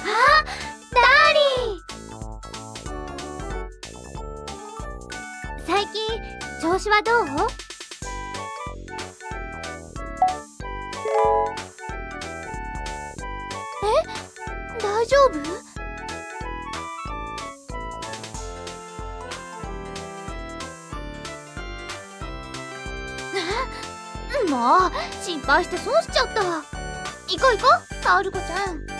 あダーリン最近調子はどう？え？大丈夫？ああ心配して損しちゃった。行こう行こうカオルコちゃん。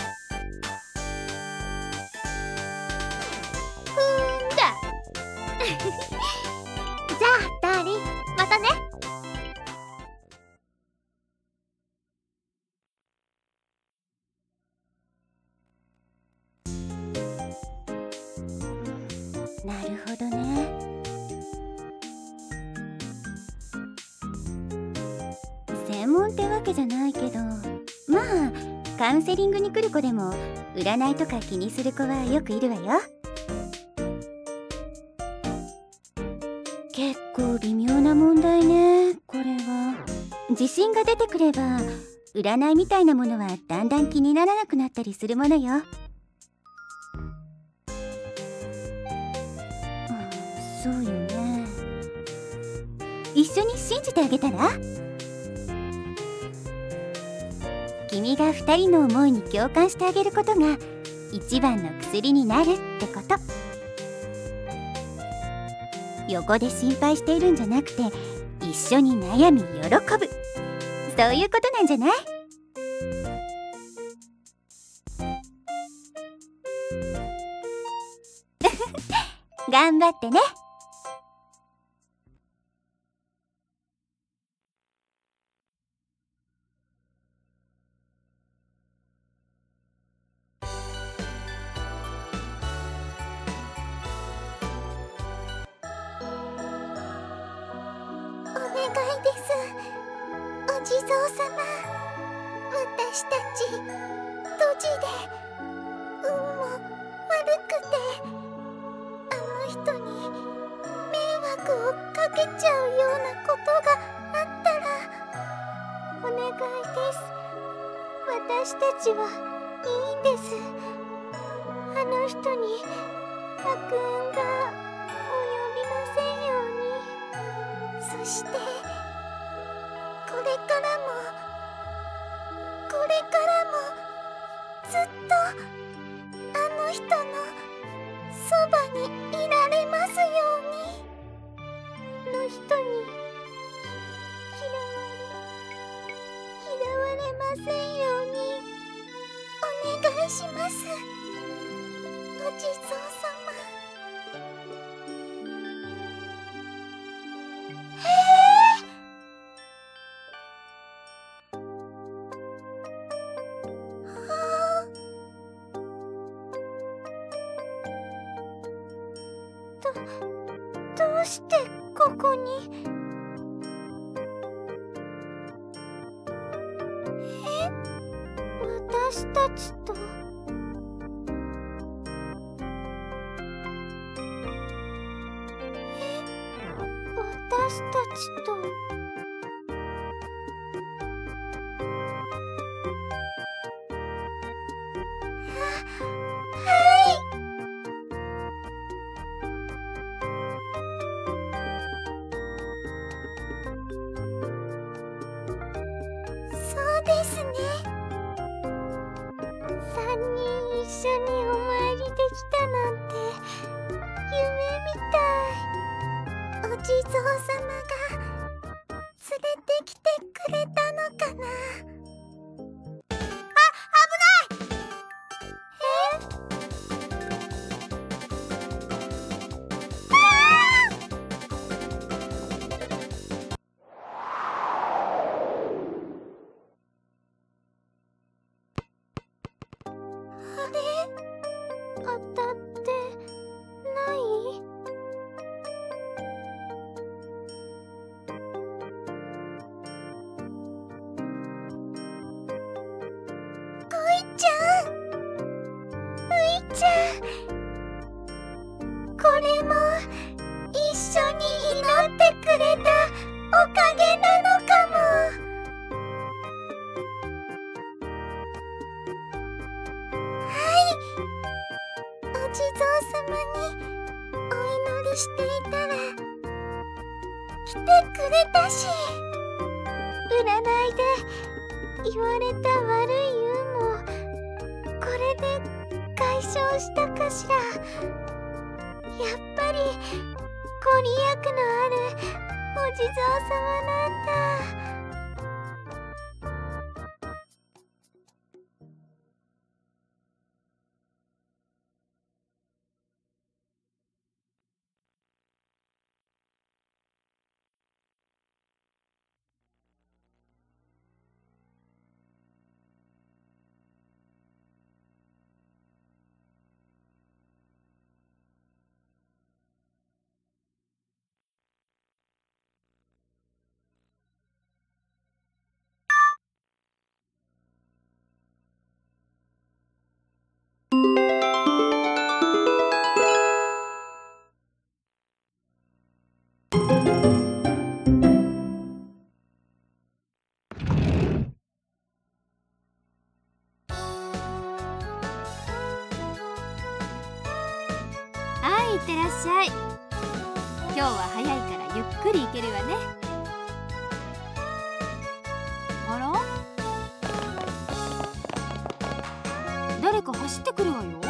リングに来る子でも占いとか気にする子はよくいるわよ。結構微妙な問題ねこれは。自信が出てくれば占いみたいなものはだんだん気にならなくなったりするものよ。そうよね。一緒に信じてあげたら？君が二人の思いに共感してあげることが一番の薬になるってこと。横で心配しているんじゃなくて一緒に悩み喜ぶ。そういうことなんじゃない？頑張ってね。してここに。え？私たちと。え？私たちと。ですね。三人一緒にお参りできたなんて夢みたい。お地蔵様がしていたら来てくれたし占いで言われた悪い運もこれで解消したかしらやっぱりご利益のあるお地蔵様なんだ。はいいってらっしゃい。今日は早いからゆっくり行けるわね。あら？誰か走ってくるわよ。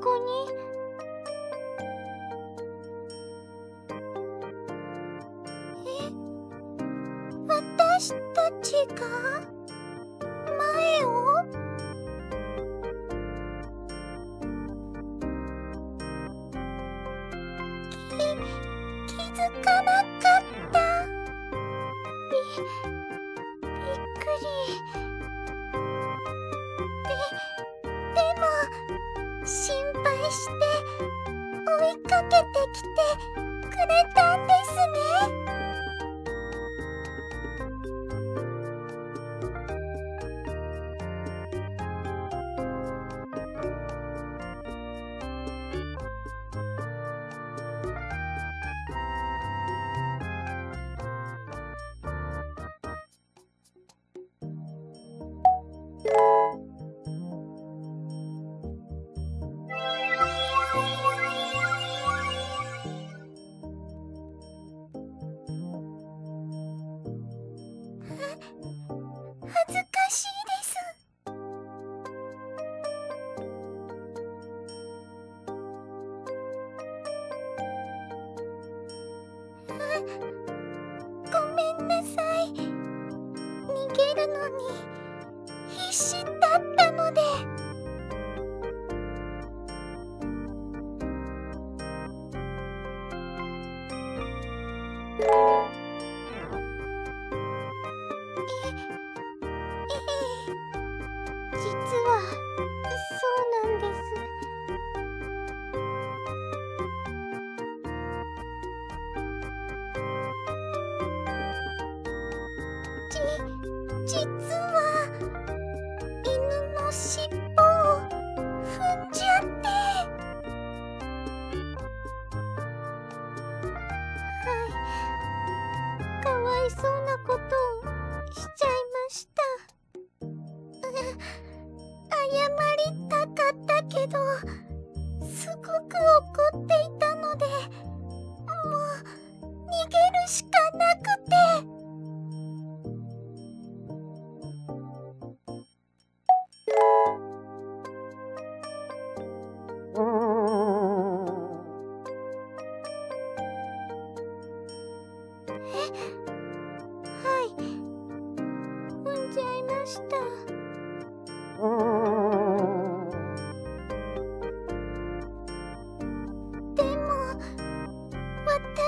ここに？え？私たちが？して追いかけてきてくれたんですね。ごめんなさい。逃げるのに必死だったので。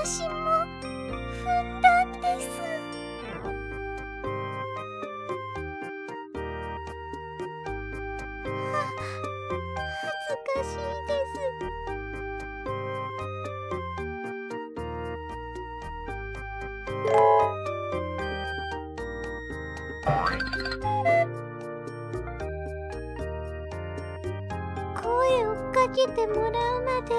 私も踏ん。だんです恥ずかしいです。声をかけてもらうまで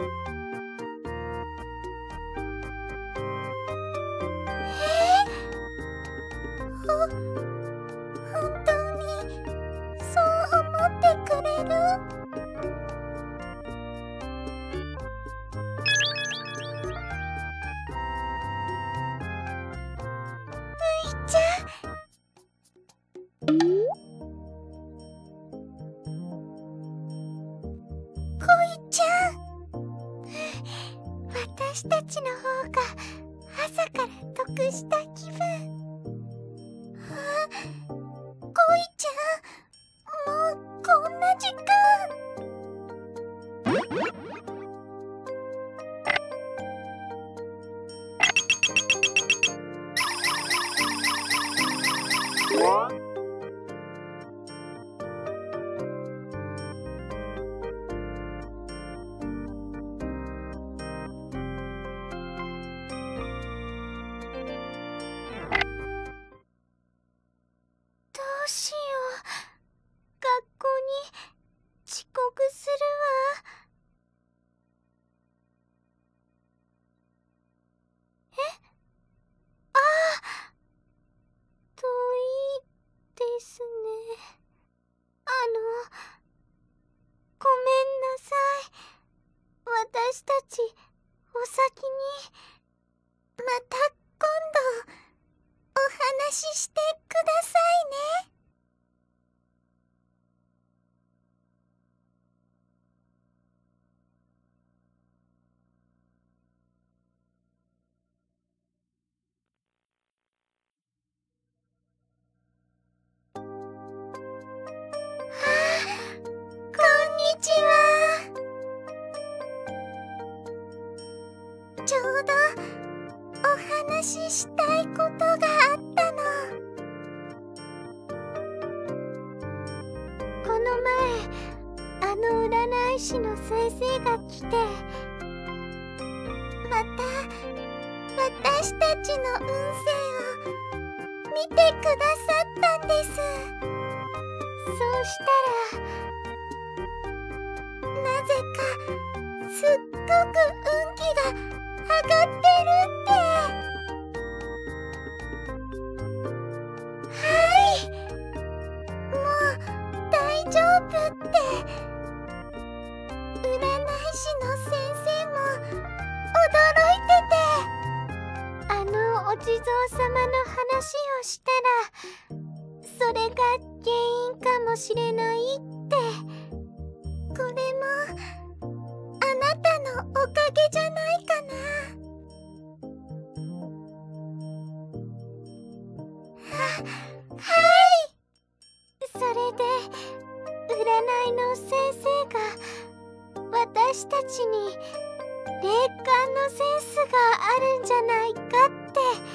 えー、あお先にまた今度。お話ししてくださいね。はあこんにちは。したいことがあったの。この前あの占い師の先生が来てまた私たちの運勢を見てくださったんです。そうしたらなぜかすっごく運気が上がってるって。地蔵様の話をしたらそれが原因かもしれないって。これもあなたのおかげじゃないかな。ははい。それで占いの先生が私たちに霊感のセンスがあるんじゃないかって。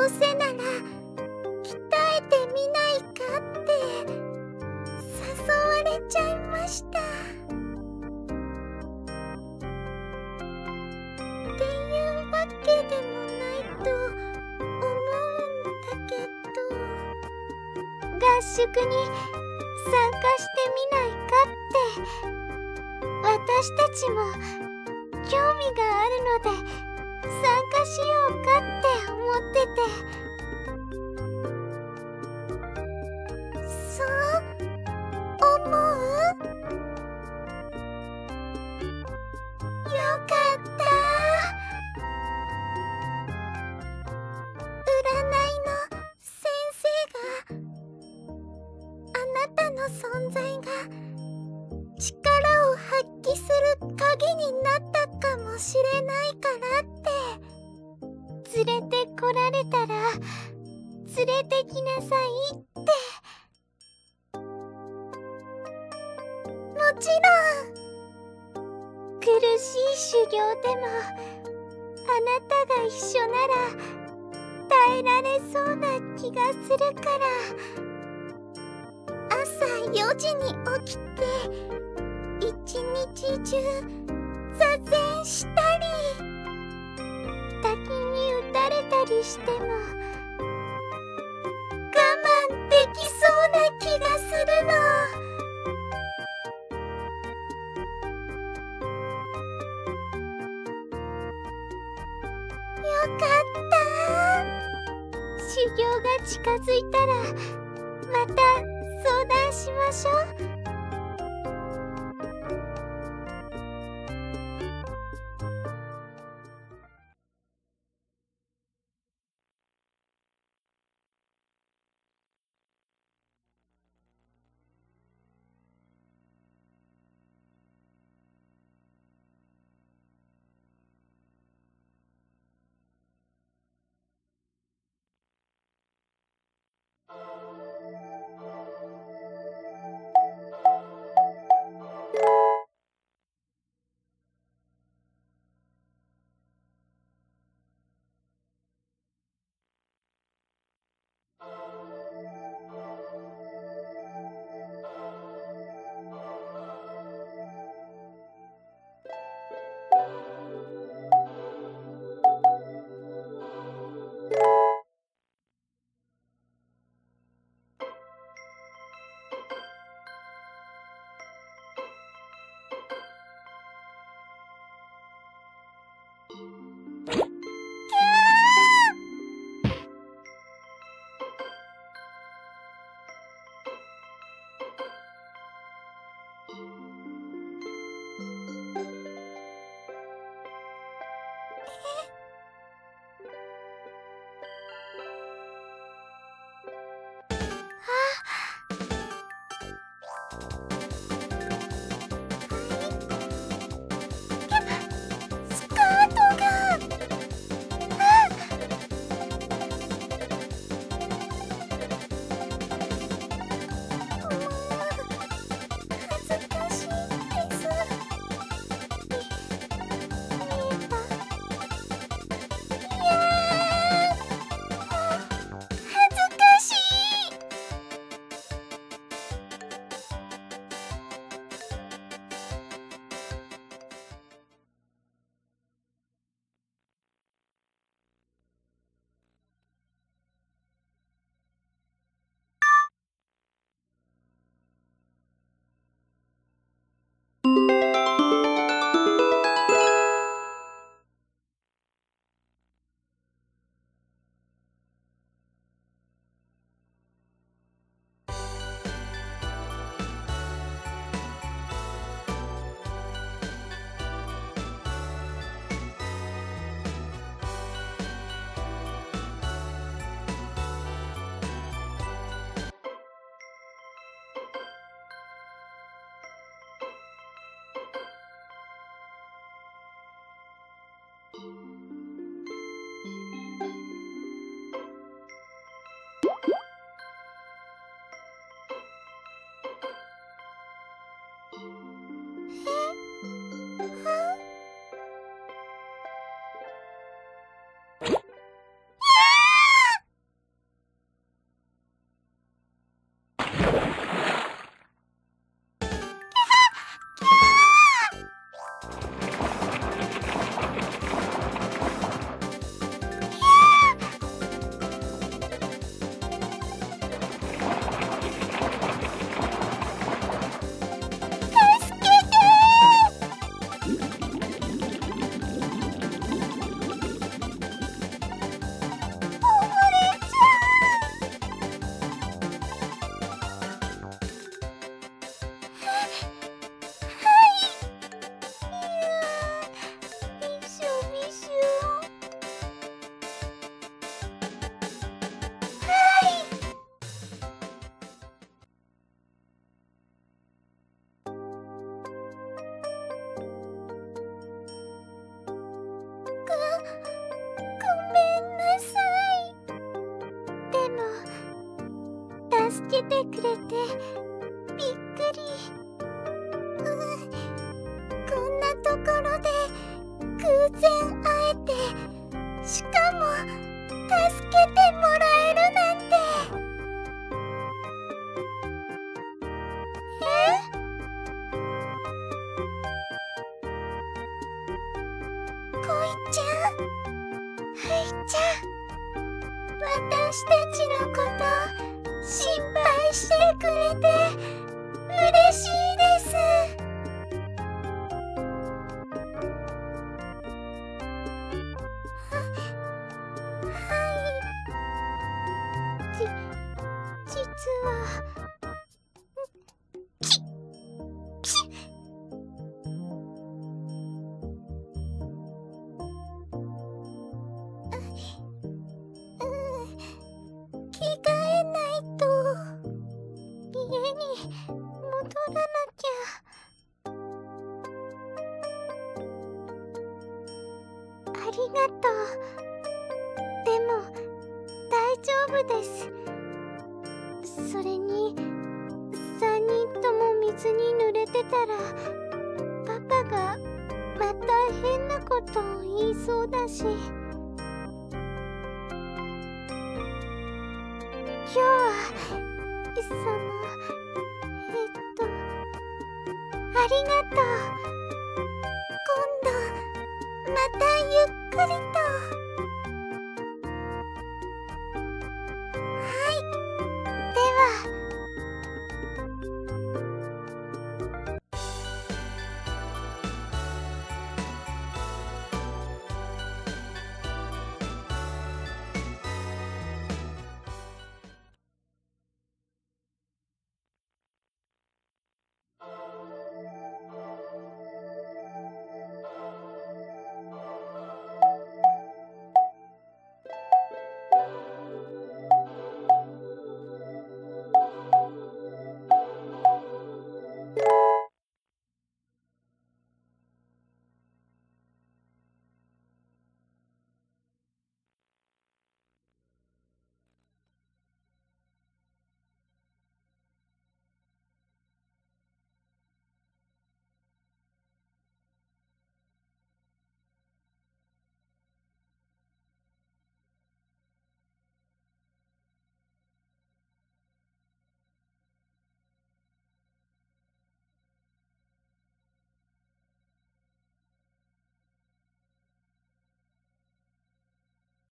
どうせなら鍛えてみないかって誘われちゃいましたっていうわけでもないと思うんだけど合宿に参加してみないかって私たちも興味があるので参加しようかって。って気がするから朝4時に起きて一日中座禅したり滝に打たれたりしても近づいたらまた相談しましょう。助けてくれて。そうだし今日そのえっとありがとう今度またゆっくりと。